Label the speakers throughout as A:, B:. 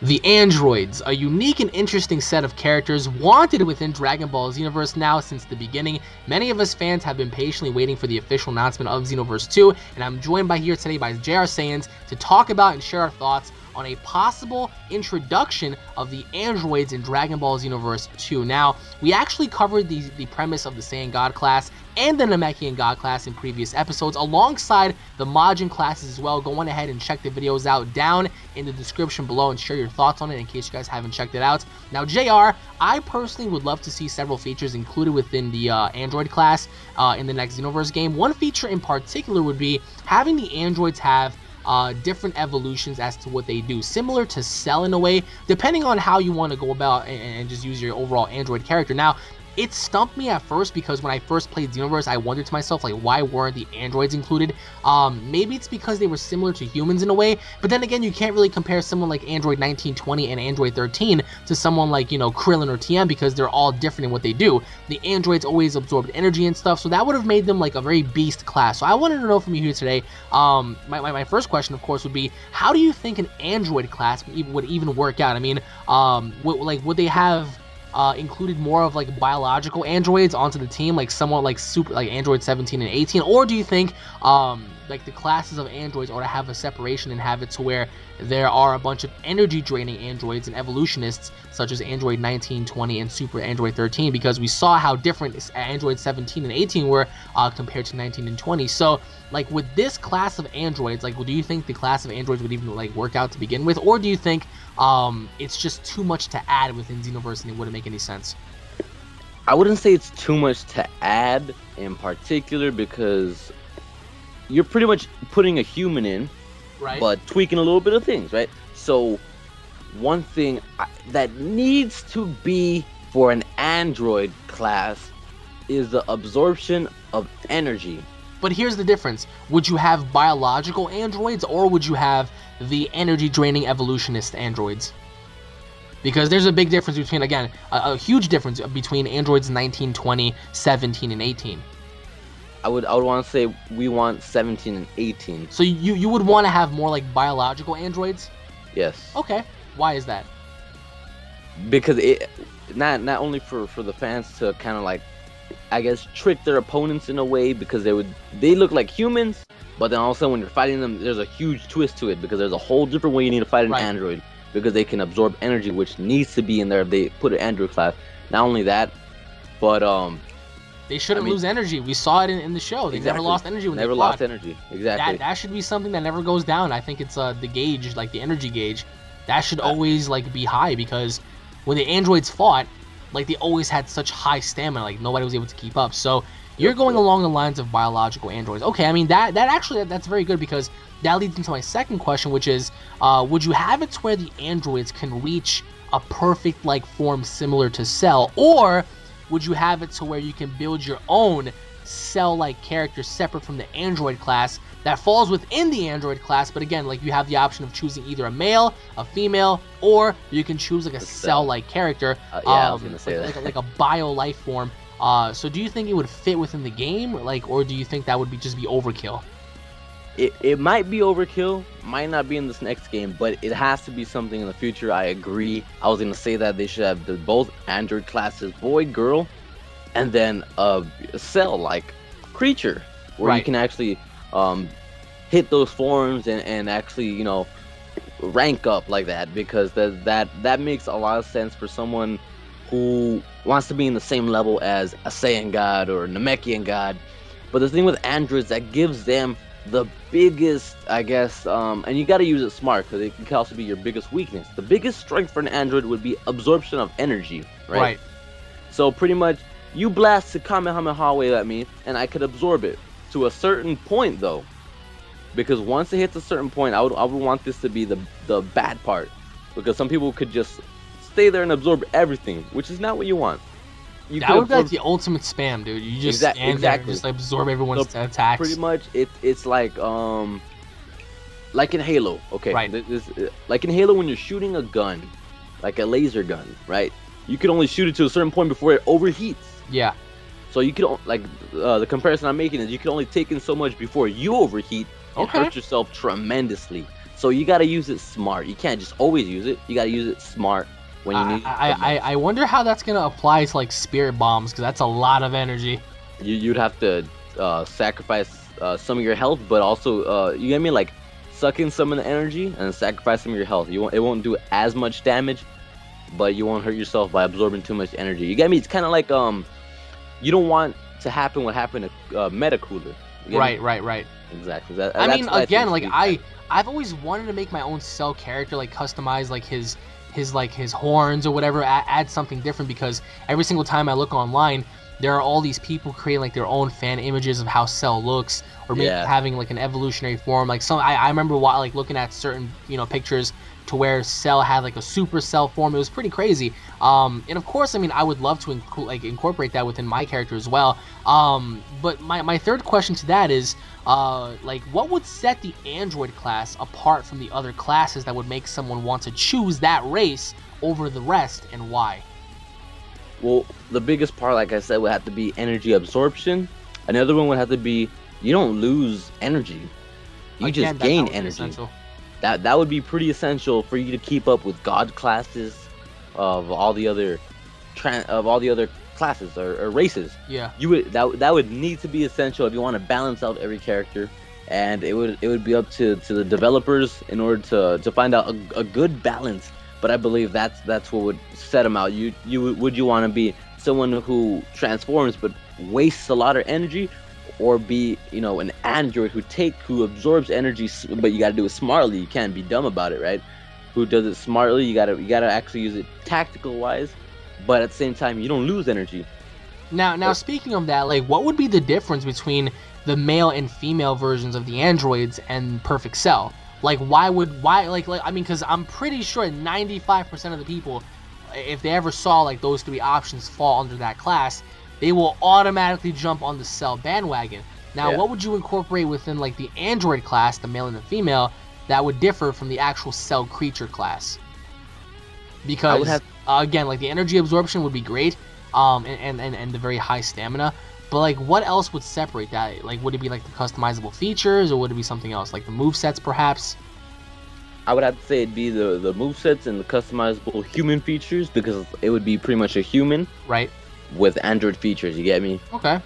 A: The androids, a unique and interesting set of characters wanted within Dragon Ball's universe now since the beginning. Many of us fans have been patiently waiting for the official announcement of Xenoverse 2, and I'm joined by here today by JR Saiyans to talk about and share our thoughts on a possible introduction of the androids in Dragon Ball Xenoverse 2. Now, we actually covered the, the premise of the Saiyan God class and the Namekian God class in previous episodes, alongside the Majin classes as well. Go on ahead and check the videos out down in the description below and share your thoughts on it in case you guys haven't checked it out. Now, JR, I personally would love to see several features included within the uh, Android class uh, in the next Xenoverse game. One feature in particular would be having the androids have uh, different evolutions as to what they do. Similar to Cell in a way, depending on how you want to go about and, and just use your overall Android character. Now, it stumped me at first because when I first played Xenoverse, I wondered to myself, like, why weren't the androids included? Um, maybe it's because they were similar to humans in a way, but then again, you can't really compare someone like Android 1920 and Android 13 to someone like, you know, Krillin or Tien because they're all different in what they do. The androids always absorbed energy and stuff, so that would have made them like a very beast class. So I wanted to know from you here today, um, my, my, my first question, of course, would be, how do you think an android class would even, work out? I mean, um, like, would they have uh, included more of like biological androids onto the team, like somewhat like super like Android 17 and 18, or do you think um, like the classes of androids or to have a separation and have it to where there are a bunch of energy draining androids and evolutionists such as Android 19, 20, and Super Android 13 because we saw how different Android 17 and 18 were uh, compared to 19 and 20. So like with this class of androids, like well, do you think the class of androids would even like work out to begin with, or do you think um, it's just too much to add within Xenoverse and it wouldn't make any sense?
B: I wouldn't say it's too much to add in particular because you're pretty much putting a human in,
A: right.
B: but tweaking a little bit of things, right? So, one thing that needs to be for an android class is the absorption of energy.
A: But here's the difference. Would you have biological androids or would you have the energy draining evolutionist androids? Because there's a big difference between, again, a, a huge difference between androids 19, 20, 17, and 18.
B: I would I would want to say we want 17 and 18.
A: So you you would want to have more like biological androids?
B: Yes.
A: Okay. Why is that?
B: Because it not not only for for the fans to kind of like I guess trick their opponents in a way because they would they look like humans, but then all of a sudden when you're fighting them, there's a huge twist to it because there's a whole different way you need to fight an right. android because they can absorb energy which needs to be in there if they put an android class. Not only that, but um
A: they shouldn't I mean, lose energy. We saw it in, in the show. They exactly. never lost energy when they
B: never
A: they
B: lost energy. Exactly.
A: That, that should be something that never goes down. I think it's uh, the gauge, like the energy gauge. That should always like be high because when the androids fought, like they always had such high stamina, like nobody was able to keep up. So you're going along the lines of biological androids. Okay, I mean that that actually that's very good because that leads into my second question, which is, uh, would you have it to where the androids can reach a perfect like form similar to Cell, or would you have it to where you can build your own cell-like character separate from the android class that falls within the android class but again like you have the option of choosing either a male a female or you can choose like a cell-like character
B: uh, yeah, um, I was gonna say
A: like,
B: that.
A: like, a, like a bio life form. Uh, so do you think it would fit within the game? Like or do you think that would be just be overkill
B: it, it might be overkill, might not be in this next game, but it has to be something in the future. I agree. I was gonna say that they should have the, both Android classes, boy, girl, and then a cell like creature where
A: right.
B: you can actually um, hit those forms and, and actually you know rank up like that because that that that makes a lot of sense for someone who wants to be in the same level as a Saiyan God or a Namekian God. But the thing with androids that gives them the biggest, I guess, um, and you got to use it smart because it can also be your biggest weakness. The biggest strength for an android would be absorption of energy, right?
A: Right.
B: So pretty much, you blast the Kamehameha wave at me, and I could absorb it to a certain point, though, because once it hits a certain point, I would I would want this to be the the bad part, because some people could just stay there and absorb everything, which is not what you want
A: you that would be like the ultimate spam, dude. You just
B: exa-
A: stand
B: exactly.
A: there, just absorb everyone's so attacks.
B: Pretty much, it, it's like um, like in Halo. Okay,
A: right.
B: This, uh, like in Halo, when you're shooting a gun, like a laser gun, right? You can only shoot it to a certain point before it overheats.
A: Yeah.
B: So you can like uh, the comparison I'm making is you can only take in so much before you overheat and
A: okay.
B: hurt yourself tremendously. So you gotta use it smart. You can't just always use it. You gotta use it smart when you
A: I,
B: need.
A: I, I, I wonder how that's gonna apply to like spirit bombs because that's a lot of energy.
B: you you'd have to uh, sacrifice uh, some of your health, but also uh, you get me like suck in some of the energy and sacrifice some of your health. You won't it won't do as much damage, but you won't hurt yourself by absorbing too much energy. You get me? It's kind of like um, you don't want to happen what happened to uh, Meta-Cooler. Get me?
A: Right, right, right.
B: Exactly. That,
A: I mean, again,
B: think
A: like I, I've always wanted to make my own cell character, like customize like his, his like his horns or whatever, add, add something different because every single time I look online, there are all these people creating like their own fan images of how Cell looks, or maybe
B: Yeah.
A: having like an evolutionary form. Like some, I, I remember while like looking at certain you know pictures to where Cell had like a super Cell form. It was pretty crazy. Um, and of course, I mean, I would love to inc- like incorporate that within my character as well. Um, but my, my third question to that is, uh, like, what would set the android class apart from the other classes that would make someone want to choose that race over the rest, and why?
B: Well, the biggest part, like I said, would have to be energy absorption. Another one would have to be you don't lose energy. You
A: Again,
B: just gain
A: that would be
B: energy.
A: essential.
B: That that would be pretty essential for you to keep up with God classes of all the other tran of all the other classes or, or races.
A: Yeah.
B: You would that that would need to be essential if you want to balance out every character, and it would it would be up to, to the developers in order to, to find out a, a good balance. But I believe that's that's what would set them out. You you would- would you want to be someone who transforms but wastes a lot of energy, or be you know an android who take who absorbs energy, but you got to do it smartly. You can't be dumb about it, right? Who does it smartly? You gotta you gotta actually use it tactical wise, but at the same time you don't lose energy.
A: Now, now speaking of that, like, what would be the difference between the male and female versions of the androids and Perfect Cell? Like, why would why like like I mean, because I'm pretty sure 95% of the people, if they ever saw like those three options fall under that class, they will automatically jump on the Cell bandwagon. Now,
B: Yeah.
A: what would you incorporate within like the android class, the male and the female, that would differ from the actual Cell creature class? Because
B: have-
A: uh, again, like the energy absorption would be great, um, and, and, and, and the very high stamina. But like, what else would separate that? Like, would it be like the customizable features, or would it be something else, like the move sets, perhaps?
B: I would have to say it'd be the the move sets and the customizable human features because it would be pretty much a human
A: Right.
B: With android features. You get me?
A: Okay.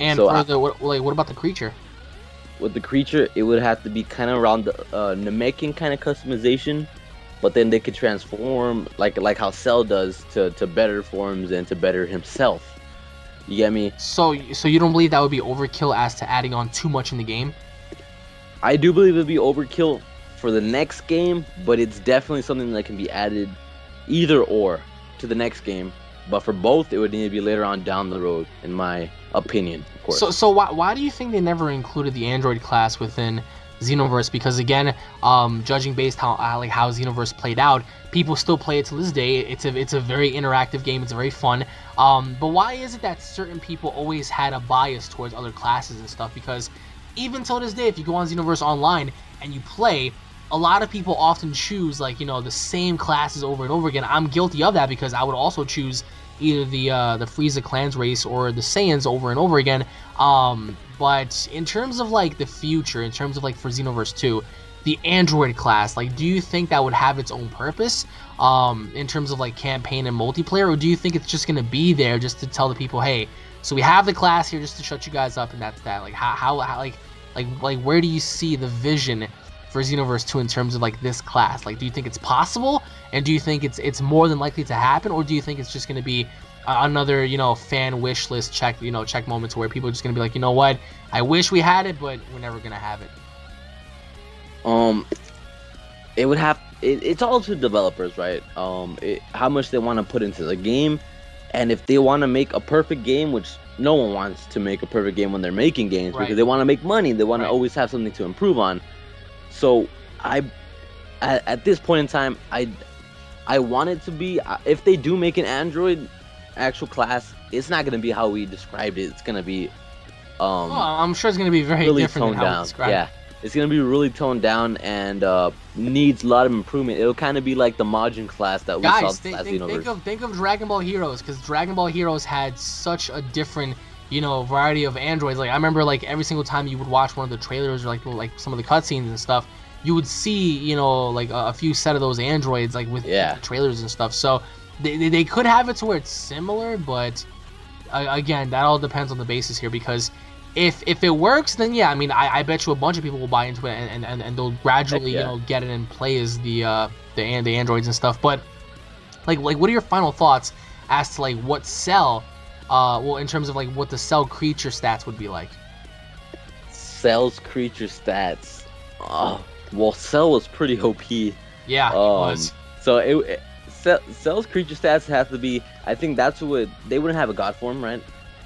A: And
B: So,
A: for
B: I-
A: the what, like, what about the creature?
B: With the creature, it would have to be kind of around the uh, Namekian kind of customization, but then they could transform like like how Cell does to to better forms and to better himself. You get me?
A: So, so you don't believe that would be overkill as to adding on too much in the game?
B: I do believe it'd be overkill for the next game, but it's definitely something that can be added either or to the next game. But for both, it would need to be later on down the road, in my opinion, of course.
A: So, so why, why do you think they never included the android class within Xenoverse? Because again, um, judging based how like how Xenoverse played out, people still play it to this day. It's a it's a very interactive game. It's very fun. Um, but why is it that certain people always had a bias towards other classes and stuff? Because even till this day, if you go on Xenoverse Online and you play, a lot of people often choose like you know the same classes over and over again. I'm guilty of that because I would also choose either the uh, the Frieza clans race or the Saiyans over and over again. Um, but in terms of like the future, in terms of like for Xenoverse 2, the Android class, like, do you think that would have its own purpose? Um, in terms of like campaign and multiplayer, or do you think it's just gonna be there just to tell the people, hey, so we have the class here just to shut you guys up, and that's that. Like, how, how, how like, like, like, where do you see the vision for Xenoverse 2 in terms of like this class? Like, do you think it's possible, and do you think it's it's more than likely to happen, or do you think it's just gonna be uh, another you know fan wish list check you know check moments where people are just gonna be like, you know what, I wish we had it, but we're never gonna have it.
B: um, it would have. It, it's all to developers, right? Um, it, how much they want to put into the game, and if they want to make a perfect game, which no one wants to make a perfect game when they're making games
A: Right.
B: because they want to make money. They want
A: Right.
B: to always have something to improve on. So, I, at, at this point in time, I, I want it to be. uh, If they do make an Android actual class, it's not gonna be how we described it. It's gonna be, um,
A: Well, I'm sure it's gonna be very
B: really
A: different
B: toned
A: than how
B: down. Yeah, it's gonna be really toned down and uh, needs a lot of improvement. It'll kind of be like the Majin class that we saw
A: Guys, think,
B: last
A: think,
B: universe.
A: think of think of Dragon Ball Heroes because Dragon Ball Heroes had such a different you know variety of androids. Like I remember like every single time you would watch one of the trailers or like like some of the cutscenes and stuff, you would see you know like a, a few set of those androids like with
B: Yeah.
A: trailers and stuff. So they, they, could have it to where it's similar, but uh, again, that all depends on the basis here because if if it works, then yeah, I mean, I, I bet you a bunch of people will buy into it and, and, and they'll gradually
B: yeah.
A: you know get it and play as the uh, the and the androids and stuff. But like like what are your final thoughts as to like what cell, uh, well in terms of like what the cell creature stats would be like?
B: Cell's creature stats. Oh, well, Cell was pretty OP.
A: Yeah, it
B: Um,
A: was.
B: So it, it Cell, Cell's creature stats have to be. I think that's what they wouldn't have a god form, right?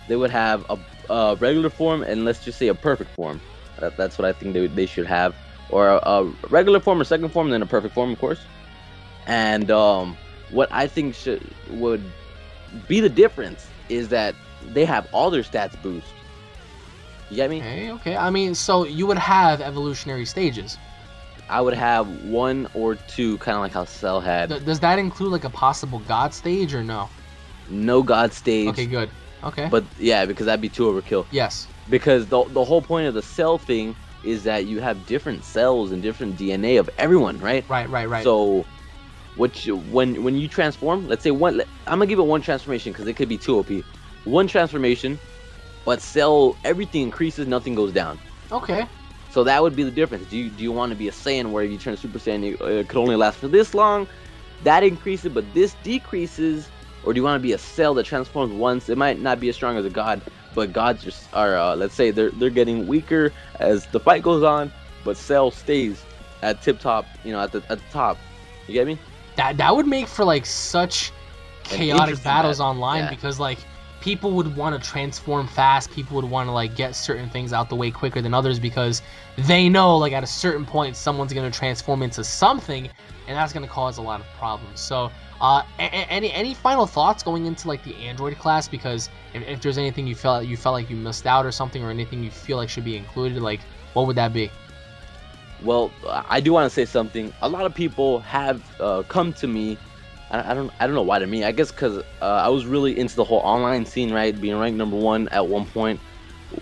B: They would have a, a regular form and let's just say a perfect form. That, that's what I think they they should have, or a, a regular form or second form, and then a perfect form, of course. And um, what I think should would be the difference is that they have all their stats boost. You get me?
A: Okay, okay. I mean, so you would have evolutionary stages.
B: I would have one or two, kind of like how Cell had.
A: Th- does that include like a possible god stage or no?
B: no god stage.
A: Okay, good. Okay.
B: But yeah, because that'd be too overkill.
A: yes.
B: Because the the whole point of the cell thing is that you have different cells and different DNA of everyone, right?
A: Right, right, right.
B: So, you, when when you transform, let's say one, I'm gonna give it one transformation because it could be two OP. One transformation, but cell everything increases, nothing goes down.
A: okay.
B: So that would be the difference. Do you do you want to be a Saiyan where if you turn Super Saiyan, uh, it could only last for this long? That increases, but this decreases. Or do you want to be a cell that transforms once? It might not be as strong as a god, but gods just are. Uh, let's say they're they're getting weaker as the fight goes on, but cell stays at tip top. You know, at the at the top. You get me?
A: That that would make for like such chaotic battles
B: battle,
A: online
B: yeah.
A: because like people would want to transform fast. People would want to like get certain things out the way quicker than others because they know like at a certain point someone's gonna transform into something, and that's gonna cause a lot of problems. So. Uh, any any final thoughts going into like the Android class? Because if, if there's anything you felt you felt like you missed out or something, or anything you feel like should be included, like what would that be?
B: Well, I do want to say something. A lot of people have uh, come to me. I, I don't. I don't know why to me. I guess because uh, I was really into the whole online scene, right? Being ranked number one at one point.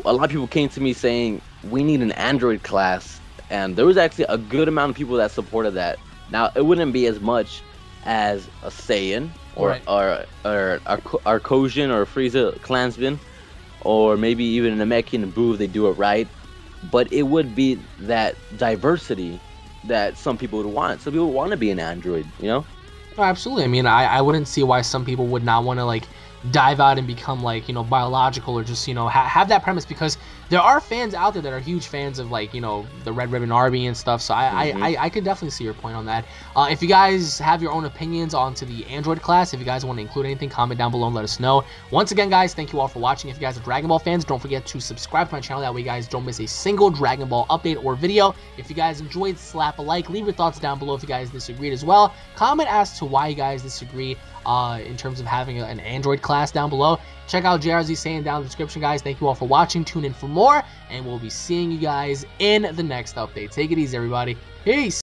B: A lot of people came to me saying we need an Android class, and there was actually a good amount of people that supported that. Now it wouldn't be as much as a Saiyan or
A: Right.
B: or or Arco- Arcosian or Frieza Clansman, or maybe even a Namekian and Boo if they do it right but it would be that diversity that some people would want. Some people want to be an android, you know?
A: Oh, absolutely. I mean, I, I wouldn't see why some people would not want to like dive out and become like you know biological or just you know ha- have that premise because there are fans out there that are huge fans of like you know the Red Ribbon Army and stuff. So I
B: Mhm.
A: I, I, I could definitely see your point on that. Uh, if you guys have your own opinions onto the Android class, if you guys want to include anything, comment down below and let us know. Once again, guys, thank you all for watching. If you guys are Dragon Ball fans, don't forget to subscribe to my channel. That way, you guys don't miss a single Dragon Ball update or video. If you guys enjoyed, slap a like. Leave your thoughts down below if you guys disagreed as well. Comment as to why you guys disagree uh, in terms of having an Android class down below. Check out JRZ Saiyan down in the description, guys. Thank you all for watching. Tune in for more, and we'll be seeing you guys in the next update. Take it easy, everybody. Peace.